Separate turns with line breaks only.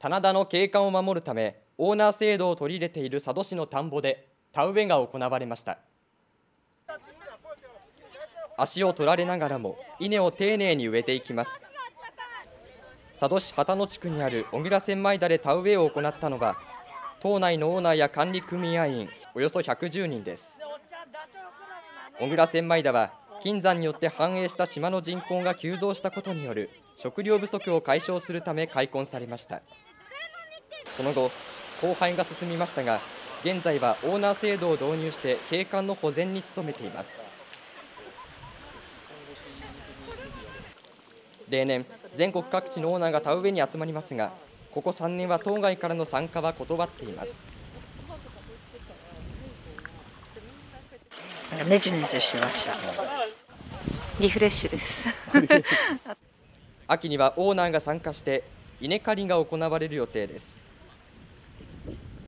棚田の景観を守るためオーナー制度を取り入れている佐渡市の田んぼで田植えが行われました。足を取られながらも稲を丁寧に植えていきます。佐渡市旗野地区にある小倉千枚田で田植えを行ったのは島内のオーナーや管理組合員およそ110人です。小倉千枚田は金山によって繁栄した島の人口が急増したことによる食料不足を解消するため開墾されました。その後荒廃が進みましたが現在はオーナー制度を導入して景観の保全に努めています。例年全国各地のオーナーが田植えに集まりますがここ3年は当該からの参加は断っています。
なんかネジネジしてました。
リフレッシュです。
秋にはオーナーが参加して稲刈りが行われる予定です